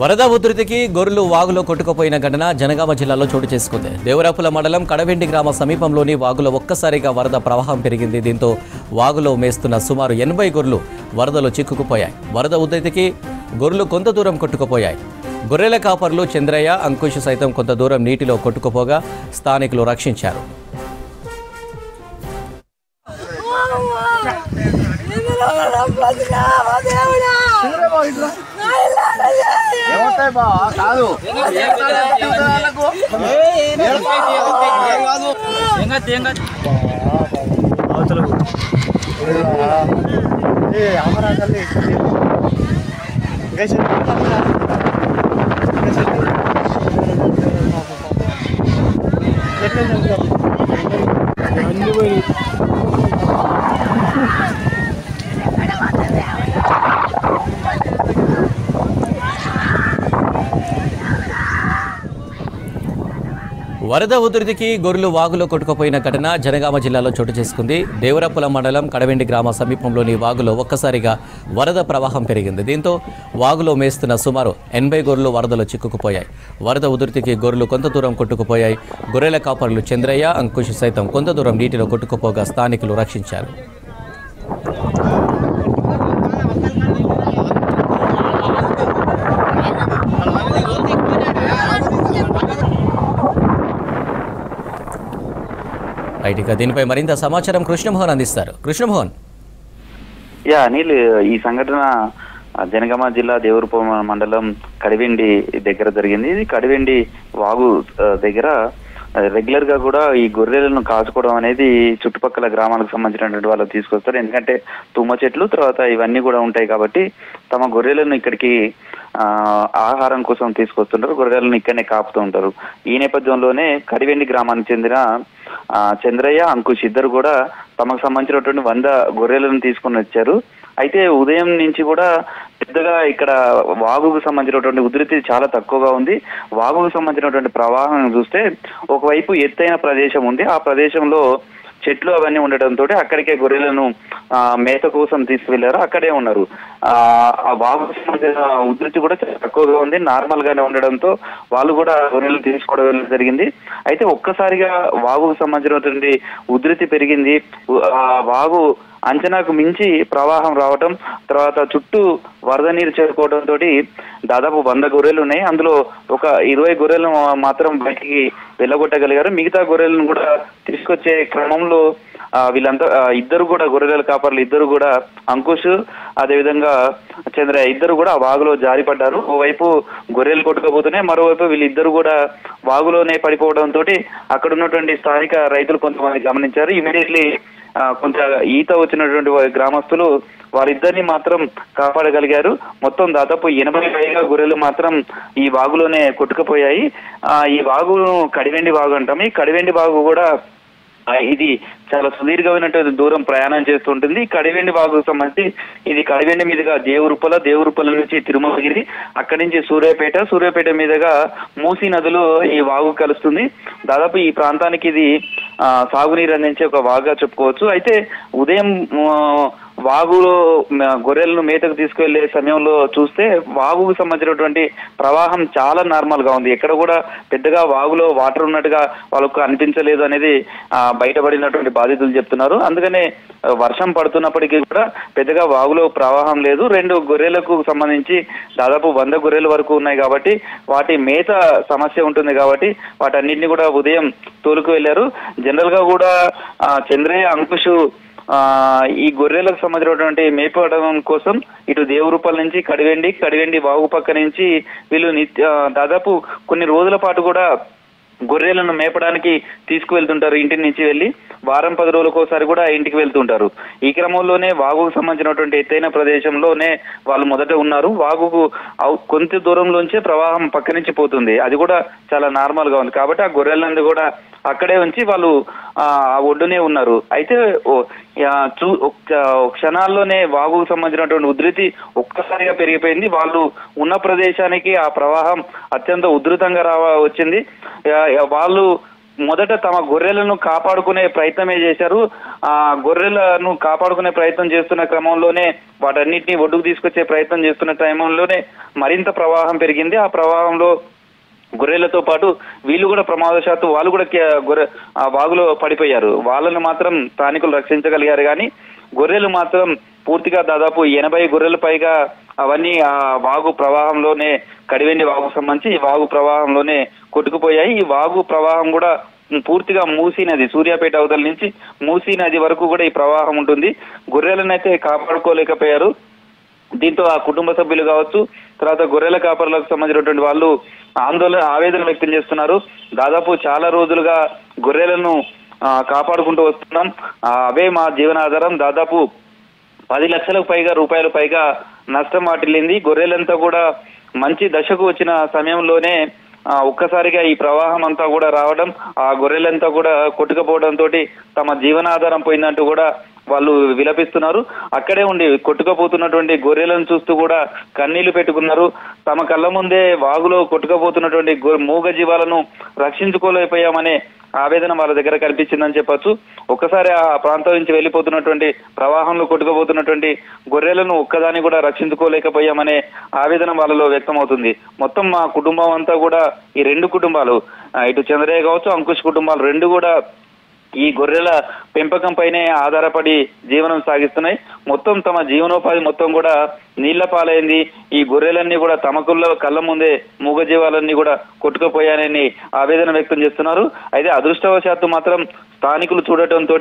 వరద ఉధృతికి గొర్రెలు వాగులో కొట్టుకుపోయిన ఘటన జనగామ జిల్లాలో చోటు చేసుకుంది. దేవరాపుల మండలం కడవెండి గ్రామ సమీపంలోని వాగులో ఒక్కసారిగా వరద ప్రవాహం పెరిగింది. దీంతో వాగులో మేస్తున్న సుమారు ఎనభై గొర్రెలు వరదలో చిక్కుకుపోయాయి. వరద ఉధృతికి గొర్రెలు కొంత దూరం కొట్టుకుపోయాయి. గొర్రెల కాపర్లు చంద్రయ్య అంకుష్ సైతం కొంత దూరం నీటిలో కొట్టుకుపోగా స్థానికులు రక్షించారు. ఏమవుతాయి బా కాదు వరద ఉధృతికి గొర్రెలు వాగులో కొట్టుకుపోయిన ఘటన జనగామ జిల్లాలో చోటు చేసుకుంది. దేవరపుల మండలం కడవెండి గ్రామ సమీపంలోని వాగులో ఒక్కసారిగా వరద ప్రవాహం పెరిగింది. దీంతో వాగులో మేస్తున్న సుమారు ఎనభై గొర్రెలు వరదలో చిక్కుకుపోయాయి. వరద ఉధృతికి గొర్రెలు కొంత దూరం కొట్టుకుపోయాయి. గొర్రెల కాపర్లు చంద్రయ్య అంకుష్ సైతం కొంత దూరం నీటిలో కొట్టుకుపోగా స్థానికులు రక్షించారు. రైట్ ఇక దీనిపై మరింత సమాచారం కృష్ణమోహన్ అందిస్తారు. కృష్ణమోహన్. యా అనిల్ ఈ సంఘటన జనగామ జిల్లా దేవరూప మండలం కడివెండి దగ్గర జరిగింది. ఇది కడివెండి వాగు దగ్గర రెగ్యులర్గా కూడా ఈ గొర్రెలను కాచుకోవడం అనేది చుట్టుపక్కల గ్రామాలకు సంబంధించినటువంటి వాళ్ళు తీసుకొస్తారు. ఎందుకంటే తుమ్మ చెట్లు తర్వాత ఇవన్నీ కూడా ఉంటాయి కాబట్టి తమ గొర్రెలను ఇక్కడికి ఆహారం కోసం తీసుకొస్తుంటారు గొర్రెలను ఇక్కడనే కాపుతూ ఉంటారు. ఈ నేపథ్యంలోనే కడివెండి గ్రామానికి చెందిన చంద్రయ్య అంకుష్ ఇద్దరు కూడా తమకు సంబంధించినటువంటి వంద గొర్రెలను తీసుకొని వచ్చారు. అయితే ఉదయం నుంచి కూడా పెద్దగా ఇక్కడ వాగుకు సంబంధించినటువంటి ఉధృతి చాలా తక్కువగా ఉంది. వాగుకు సంబంధించినటువంటి ప్రవాహం చూస్తే ఒకవైపు ఎత్తైన ప్రదేశం ఉంది. ఆ ప్రదేశంలో చెట్లు అవన్నీ ఉండటంతో అక్కడికే గొర్రెలను మేత కోసం తీసుకువెళ్ళారు అక్కడే ఉన్నారు. ఆ వాగు సంబంధించిన ఉధృతి కూడా చాలా తక్కువగా ఉంది. నార్మల్ గానే ఉండడంతో వాళ్ళు కూడా గొర్రెలు తీసుకోవడం జరిగింది. అయితే ఒక్కసారిగా వాగుకు సంబంధించినటువంటి ఉధృతి పెరిగింది. ఆ వాగు అంచనాకు మించి ప్రవాహం రావటం తర్వాత చుట్టూ వరద నీరు చేరుకోవడం తోటి దాదాపు వంద గొర్రెలు ఉన్నాయి. అందులో ఒక ఇరవై గొర్రెలు మాత్రం బయటికి వెళ్ళగొట్టగలిగారు. మిగతా గొర్రెలను కూడా తీసుకొచ్చే క్రమంలో వీళ్ళంతా ఇద్దరు కూడా గొర్రెల కాపర్లు ఇద్దరు కూడా అంకుష్ అదేవిధంగా చంద్ర ఇద్దరు కూడా వాగులో జారిపడ్డారు. ఓవైపు గొర్రెలు కొట్టుకపోతున్నాయి. మరోవైపు వీళ్ళిద్దరు కూడా వాగులోనే పడిపోవడం తోటి అక్కడ ఉన్నటువంటి స్థానిక రైతులు కొంతమంది గమనించారు. ఇమీడియట్లీ కొంత ఈత వచ్చినటువంటి గ్రామస్తులు వారిద్దరిని మాత్రం కాపాడగలిగారు. మొత్తం దాదాపు ఎనభై పైగా గొర్రెలు మాత్రం ఈ వాగులోనే కొట్టుకుపోయాయి. ఆ, ఈ వాగును కడివెండి వాగు అంటాం. ఈ కడివెండి వాగు కూడా ఇది చాలా సుదీర్ఘమైనటువంటి దూరం ప్రయాణం చేస్తుంటుంది. కడివెండి వాగుకు సంబంధించి ఇది కడివెండి మీదుగా దేవరుపల దేవరుపల నుంచి తిరుమలగిరి అక్కడి నుంచి సూర్యాపేట సూర్యాపేట మీదుగా మూసీ నదిలో ఈ వాగు కలుస్తుంది. దాదాపు ఈ ప్రాంతానికి ఇది ఆ, సాగునీరు అందించే ఒక వాగుగా చెప్పుకోవచ్చు. అయితే ఉదయం వాగులో గొర్రెలను మేతకు తీసుకువెళ్ళే సమయంలో చూస్తే వాగుకు సంబంధించినటువంటి ప్రవాహం చాలా నార్మల్గా ఉంది. ఎక్కడ కూడా పెద్దగా వాగులో వాటర్ ఉన్నట్టుగా వాళ్ళకు అనిపించలేదు అనేది బయటపడినటువంటి బాధితులు చెప్తున్నారు. అందుకనే వర్షం పడుతున్నప్పటికీ కూడా పెద్దగా వాగులో ప్రవాహం లేదు. రెండు గొర్రెలకు సంబంధించి దాదాపు వంద గొర్రెల వరకు ఉన్నాయి కాబట్టి వాటి మేత సమస్య ఉంటుంది కాబట్టి వాటన్నిటిని కూడా ఉదయం తోలుకు వెళ్ళారు జనరల్గా కూడా చంద్రయ్య అంకుష్ ఈ గొర్రెలకు సంబంధించినటువంటి మేపడం కోసం ఇటు దేవరూపాల నుంచి కడివెండి కడివెండి వాగు పక్క నుంచి వీళ్ళు నిత్య దాదాపు కొన్ని రోజుల పాటు కూడా గొర్రెలను మేపడానికి తీసుకువెళ్తుంటారు ఇంటి నుంచి వెళ్ళి. వారం పది రోజులకోసారి కూడా ఇంటికి వెళ్తుంటారు. ఈ క్రమంలోనే వాగుకు సంబంధించినటువంటి ఎత్తైన ప్రదేశంలోనే వాళ్ళు మొదట ఉన్నారు. వాగుకు కొంత దూరంలోంచే ప్రవాహం పక్క నుంచి పోతుంది. అది కూడా చాలా నార్మల్గా ఉంది. కాబట్టి ఆ గొర్రెలందు కూడా అక్కడే ఉంచి వాళ్ళు ఆ ఒడ్డునే ఉన్నారు. అయితే చూ ఒక్క క్షణాల్లోనే వాగుకు సంబంధించినటువంటి ఉధృతి ఒక్కసారిగా పెరిగిపోయింది. వాళ్ళు ఉన్న ప్రదేశానికి ఆ ప్రవాహం అత్యంత ఉధృతంగా రావ వచ్చింది. వాళ్ళు మొదట తమ గొర్రెలను కాపాడుకునే ప్రయత్నమే చేశారు. ఆ గొర్రెలను కాపాడుకునే ప్రయత్నం చేస్తున్న క్రమంలోనే వాటన్నిటిని ఒడ్డుకు తీసుకొచ్చే ప్రయత్నం చేస్తున్న టైంలోనే మరింత ప్రవాహం పెరిగింది. ఆ ప్రవాహంలో గొర్రెలతో పాటు వీళ్ళు కూడా ప్రమాదశాత్తు వాళ్ళు కూడా గొర్రె ఆ వాగులో పడిపోయారు. వాళ్ళను మాత్రం స్థానికులు రక్షించగలిగారు కానీ గొర్రెలు మాత్రం పూర్తిగా దాదాపు ఎనభై గొర్రెల పైగా అవన్నీ ఆ వాగు ప్రవాహంలోనే కడివెండి వాగుకు సంబంధించి ఈ వాగు ప్రవాహంలోనే కొట్టుకుపోయాయి. ఈ వాగు ప్రవాహం కూడా పూర్తిగా మూసీ నది సూర్యాపేట అవతల నుంచి మూసీ నది వరకు కూడా ఈ ప్రవాహం ఉంటుంది. గొర్రెలను అయితే కాపాడుకోలేకపోయారు. దీంతో ఆ కుటుంబ సభ్యులు కావచ్చు తర్వాత గొర్రెల కాపరులకు సంబంధించినటువంటి వాళ్ళు ఆందోళన ఆవేదన వ్యక్తం చేస్తున్నారు. దాదాపు చాలా రోజులుగా గొర్రెలను కాపాడుకుంటూ వస్తున్నాం. అవే మా జీవనాధారం. దాదాపు పది లక్షలకు పైగా రూపాయలు పైగా నష్టం వాటిల్లింది. గొర్రెలంతా కూడా మంచి దశకు వచ్చిన సమయంలోనే ఒక్కసారిగా ఈ ప్రవాహం అంతా కూడా రావడం ఆ గొర్రెలంతా కూడా కొట్టుకపోవడంతో తమ జీవనాధారం పోయిందంటూ కూడా వాళ్ళు విలపిస్తున్నారు. అక్కడే ఉండి కొట్టుకపోతున్నటువంటి గొర్రెలను చూస్తూ కూడా కన్నీళ్ళు పెట్టుకున్నారు. తమ కళ్ళ ముందే వాగులో కొట్టుకపోతున్నటువంటి గొ- మూగ జీవాలను రక్షించుకోలేకపోయామనే ఆవేదన వాళ్ళ దగ్గర కనిపించిందని చెప్పొచ్చు. ఒక్కసారి ఆ ప్రాంతం నుంచి వెళ్ళిపోతున్నటువంటి ప్రవాహంలో కొట్టుకుపోతున్నటువంటి గొర్రెలను ఒక్కదాన్ని కూడా రక్షించుకోలేకపోయామనే ఆవేదన వాళ్ళలో వ్యక్తమవుతుంది. మొత్తం మా కుటుంబం అంతా కూడా ఈ రెండు కుటుంబాలు ఇటు చంద్రయ్య కావచ్చు అంకుష్ కుటుంబాలు రెండు కూడా ఈ గొర్రెల పెంపకం పైనే ఆధారపడి జీవనం సాగిస్తున్నాయి. మొత్తం తమ జీవనోపాధి మొత్తం కూడా నీళ్ళ పాలైంది. ఈ గొర్రెలన్నీ కూడా తమకుల్లో కళ్ళ ముందే మూగజీవాలన్నీ కూడా కొట్టుకుపోయానని ఆవేదన వ్యక్తం చేస్తున్నారు. అయితే అదృష్టవశాత్తు మాత్రం స్థానికులు చూడటంతో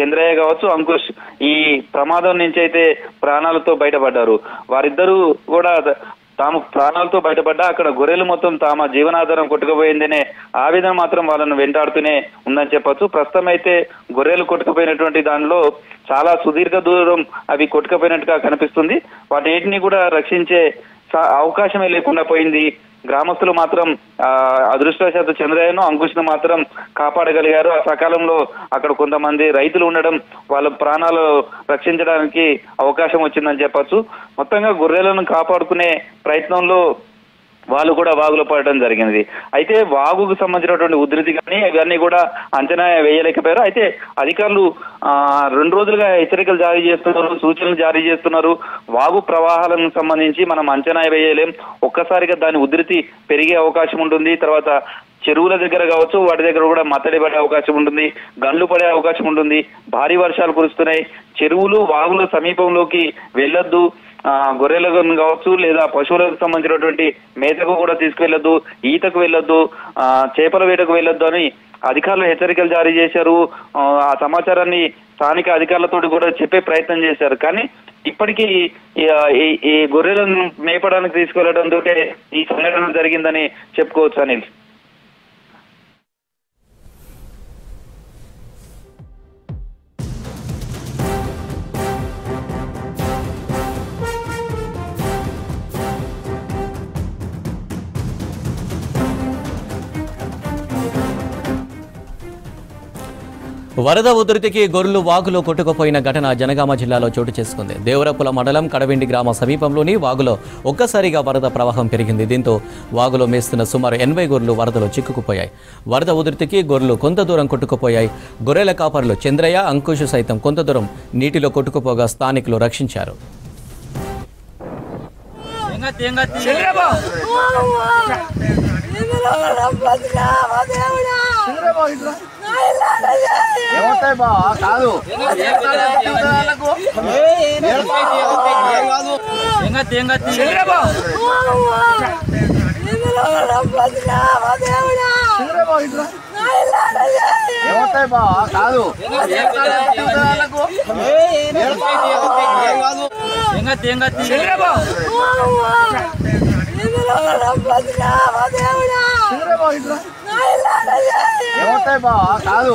చంద్రయ్య కావచ్చు అంకుష్ ఈ ప్రమాదం నుంచి అయితే ప్రాణాలతో బయటపడ్డారు. వారిద్దరూ కూడా తాము ప్రాణాలతో బయటపడ్డా అక్కడ గొర్రెలు మొత్తం తమ జీవనాధారం కొట్టుకుపోయిందనే ఆవేదన మాత్రం వాళ్ళను వెంటాడుతూనే ఉందని చెప్పొచ్చు. ప్రస్తుతం అయితే గొర్రెలు కొట్టుకుపోయినటువంటి దానిలో చాలా సుదీర్ఘ దూరం అవి కొట్టుకుపోయినట్టుగా కనిపిస్తుంది. వాటిని కూడా రక్షించే అవకాశమే లేకుండా పోయింది. గ్రామస్తులు మాత్రం ఆ, అదృష్టవశాత్తు చంద్రయ్యను అంకుష్ను మాత్రం కాపాడగలిగారు. ఆ సకాలంలో అక్కడ కొంతమంది రైతులు ఉండడం వాళ్ళ ప్రాణాలు రక్షించడానికి అవకాశం వచ్చిందని చెప్పచ్చు. మొత్తంగా గొర్రెలను కాపాడుకునే ప్రయత్నంలో వాళ్ళు కూడా వాగులో పడడం జరిగింది. అయితే వాగుకు సంబంధించినటువంటి ఉధృతి కానీ ఇవన్నీ కూడా అంచనా వేయలేకపోయారు. అయితే అధికారులు ఆ, రెండు రోజులుగా హెచ్చరికలు జారీ చేస్తున్నారు సూచనలు జారీ చేస్తున్నారు. వాగు ప్రవాహాలకు సంబంధించి మనం అంచనా వేయలేం. ఒక్కసారిగా దాని ఉధృతి పెరిగే అవకాశం ఉంటుంది. తర్వాత చెరువుల దగ్గర కావచ్చు వాటి దగ్గర కూడా మత్తడి పడే అవకాశం ఉంటుంది గండ్లు పడే అవకాశం ఉంటుంది భారీ వర్షాలు కురుస్తున్నాయి. చెరువులు వాగుల సమీపంలోకి వెళ్ళొద్దు. ఆ, గొర్రెలకు కావచ్చు లేదా పశువులకు సంబంధించినటువంటి మేతకు కూడా తీసుకువెళ్ళొద్దు ఈతకు వెళ్ళొద్దు ఆ, చేపల వేటకు వెళ్ళొద్దు అని అధికారులు హెచ్చరికలు జారీ చేశారు. ఆ, సమాచారాన్ని స్థానిక అధికారులతో కూడా చెప్పే ప్రయత్నం చేశారు. కానీ ఇప్పటికీ ఈ- ఈ- ఈ గొర్రెలను మేపడానికి తీసుకెళ్ళడంతో ఈ సంఘటన జరిగిందని చెప్పుకోవచ్చు అనిల్. వరద ఉధృతికి గొర్రెలు వాగులో కొట్టుకుపోయిన ఘటన జనగామ జిల్లాలో చోటు చేసుకుంది. దేవరపుల మండలం కడవెండి గ్రామ సమీపంలోని వాగులో ఒక్కసారిగా వరద ప్రవాహం పెరిగింది. దీంతో వాగులో మేస్తున్న సుమారు ఎనభై గొర్రెలు వరదలో చిక్కుకుపోయాయి. వరద ఉధృతికి గొర్రెలు కొంత దూరం కొట్టుకుపోయాయి. గొర్రెల కాపరులు చంద్రయ్య అంకుష్ సైతం కొంత దూరం నీటిలో కొట్టుకుపోగా స్థానికులు రక్షించారు. ఏమవుతాయి బా కాదు ఏమవుతాయి బా కాదు ఏమవుతాయి బా కాదు.